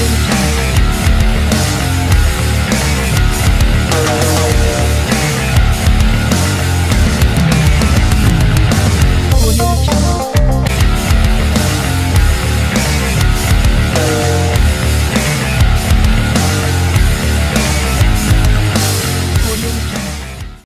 in time.